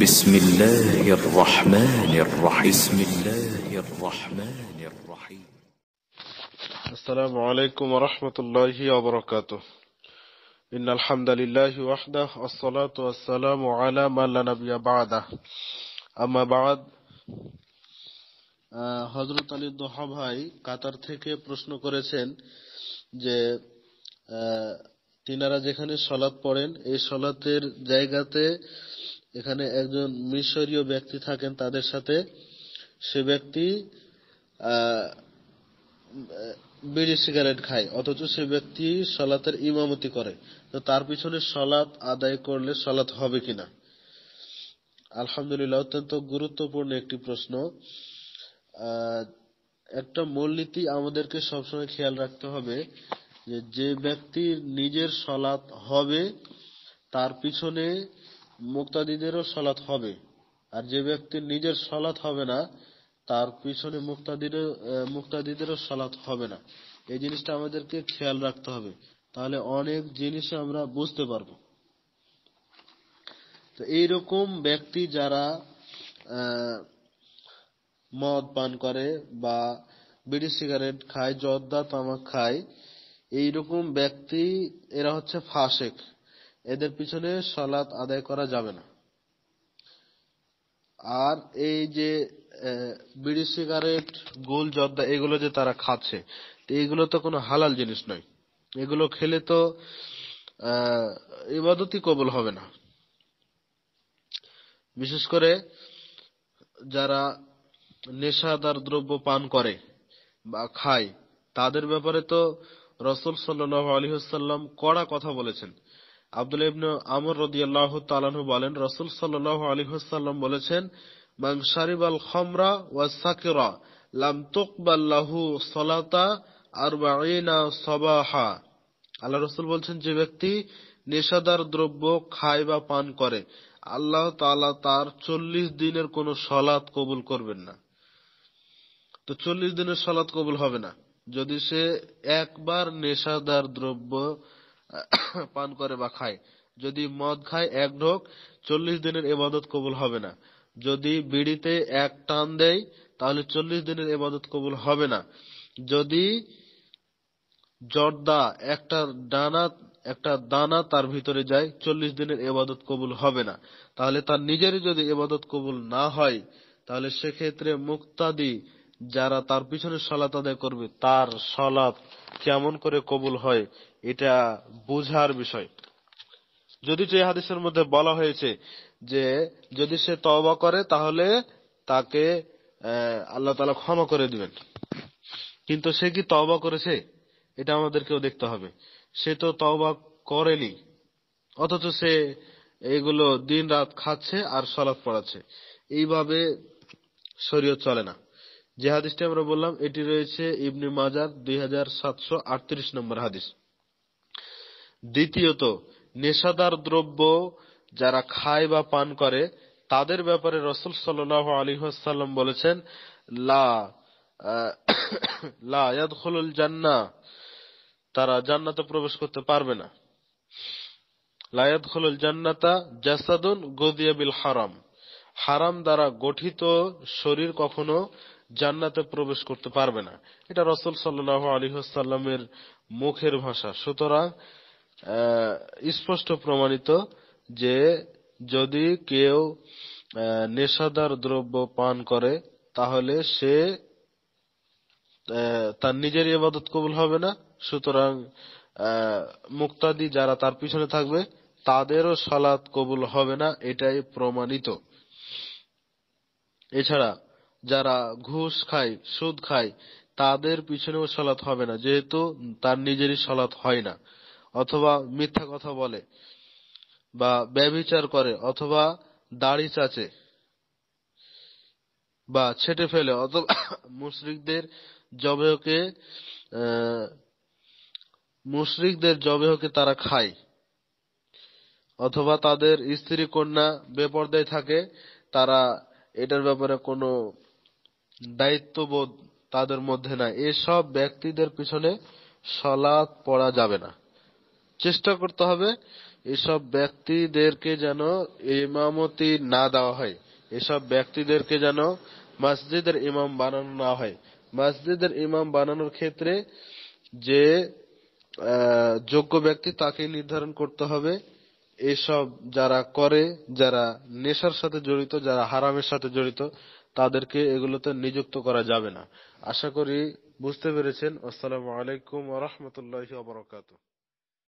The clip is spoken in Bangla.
بسم الله الرحمن الرحيم بسم الله الرحمن الرحيم السلام عليكم ورحمة الله وبركاته إن الحمد لله وحده والصلاة والسلام على من لا نبي بعده أما بعد হজরত আলী দোহা ভাই কাতার থেকে প্রশ্ন করেছেন যে আহ, তিনারা যেখানে সলাৎ পড়েন এই সলাতের জায়গাতে এখানে একজন মিশরীয় ব্যক্তি থাকেন, তাদের সাথে সে ব্যক্তি বিড়ি সিগারেট খায়, অথচ সে ব্যক্তি সলাতের ইমামতি করে। তো তার পিছনে সলাৎ আদায় করলে সলাৎ হবে কিনা? আলহামদুলিল্লাহ, অত্যন্ত গুরুত্বপূর্ণ একটি প্রশ্ন। একটা মূলনীতি আমাদেরকে সবসময় খেয়াল রাখতে হবে যে যে ব্যক্তির নিজের সলাৎ হবে, তার পিছনে মুক্তাদিদেরও সলাৎ হবে। আর যে ব্যক্তির নিজের সলাৎ হবে না, তার পিছনে মুক্তাদিদের মুক্তাদিদেরও সলাৎ হবে না। এই জিনিসটা আমাদেরকে খেয়াল রাখতে হবে। তাহলে অনেক জিনিস আমরা বুঝতে পারব। তো এইরকম ব্যক্তি যারা মদ পান করে বা বিড়ি সিগারেট খায়, জর্দা তামাক খায়, এইরকম ব্যক্তি এরা হচ্ছে ফাসেক। এদের পিছনে সলাৎ আদায় করা যাবে না। আর এই যে বিড়ি সিগারেট, গোল জর্দা, এগুলো যে তারা খাচ্ছে এগুলো তো কোনো হালাল জিনিস নয়। এগুলো খেলে তো ইবাদতই কবুল হবে না। বিশেষ করে যারা নেশাদার দ্রব্য পান করে বা খায়, তাদের ব্যাপারে তো রসুল সাল্লাহ আলহিহাল্লাম কড়া কথা বলেছেন। আব্দুল ইবনে আমর রদিয়াল্লাহ তালানহু বলেন, রসুল সাল্লাহ বলেছেন খমরা ওয়া সাকিরা লাম সলাতা আরবাঈনা সবাহা। আল্লাহ রসুল বলছেন, যে ব্যক্তি নেশাদার দ্রব্য খায় বা পান করে, আল্লাহ তালা তার চল্লিশ দিনের কোন সলাৎ কবুল করবেন না। তো চল্লিশ দিনের সলাৎ কবুল হবে না। যদি সে একবার নেশাদার দ্রব্য পান করে বা খায়। যদি মদ খায় এক ঢোক, চল্লিশ দিনের এবাদত কবুল হবে না। যদি বিড়িতে এক টান দেয়, তাহলে চল্লিশ দিনের এবাদত কবুল হবে না। যদি জর্দা একটা ডানা, একটা দানা তার ভিতরে যায়, চল্লিশ দিনের এবাদত কবুল হবে না। তাহলে তার নিজেরই যদি এবাদত কবুল না হয়, তাহলে সেক্ষেত্রে মুক্তাদি যারা তার পিছনে সলাত আদায় করবে, তার সলাত কেমন করে কবুল হয়, এটা বোঝার বিষয়। যদি যে হাদিসের মধ্যে বলা হয়েছে যে, যদি সে তওবা করে, তাহলে তাকে আল্লাহ তালা ক্ষমা করে দিবেন। কিন্তু সে কি তওবা করেছে? এটা আমাদেরকেও দেখতে হবে। সে তো তওবা করেনি, অথচ সে এগুলো দিন রাত খাচ্ছে আর সলাৎ পড়াচ্ছে। এইভাবে শরীয়ত চলে না। যে হাদিসটি আমরা বললাম, এটি রয়েছে ইবনে মাজার দুই নম্বর হাদিস। দ্বিতীয়ত, নেশাদার দ্রব্য যারা খায় বা পান করে, তাদের ব্যাপারে রসুল সাল্লাহ আলী সাল্লাম বলেছেন, লা লা তারা জান্নাতে প্রবেশ করতে পারবে না। লা ইয়াদখুলুল জান্নাতা জাসাদুন গদিয়া বিল হারাম হারাম দ্বারা গঠিত শরীর কখনো জান্নাতে প্রবেশ করতে পারবে না। এটা রসুল সাল্লাহ আলী সাল্লামের মুখের ভাষা। সুতরাং স্পষ্ট প্রমাণিত যে যদি কেউ নেশাদার দ্রব্য পান করে, তাহলে সে তার নিজের ইবাদত কবুল হবে না। সুতরাং মুক্তাদি যারা তার পিছনে থাকবে, তাদেরও সালাত কবুল হবে না। এটাই প্রমাণিত। এছাড়া যারা ঘুষ খায়, সুদ খায়, তাদের পিছনেও সলাৎ হবে না, যেহেতু তার নিজেরই সলাৎ হয় না। অথবা মিথ্যা কথা বলে বা ব্যভিচার করে, অথবা দাড়ি চাচে বা ছেটে ফেলে, অথবা মুশরিকদের জবেহকে মুশরিকদের জবেহকে তারা খায়। অথবা তাদের স্ত্রী কন্যা বেপর্দায় থাকে, তারা এটার ব্যাপারে কোনো দায়িত্ববোধ তাদের মধ্যে নাই। এসব ব্যক্তিদের পিছনে সলাৎ পড়া যাবে না। চেষ্টা করতে হবে এসব ব্যক্তিদেরকে যেন ইমামতি না দেওয়া হয়। এসব ব্যক্তিদেরকে যেন মসজিদের ইমাম বানানো না হয়। মসজিদের ইমাম বানানোর ক্ষেত্রে যে যোগ্য ব্যক্তি তাকে নির্ধারণ করতে হবে। এসব যারা করে, যারা নেশার সাথে জড়িত, যারা হারামের সাথে জড়িত, তাদেরকে এগুলোতে নিযুক্ত করা যাবে না। আশা করি বুঝতে পেরেছেন। আসসালামু আলাইকুম ওয়া রাহমাতুল্লাহি ওয়া বারাকাতুহু।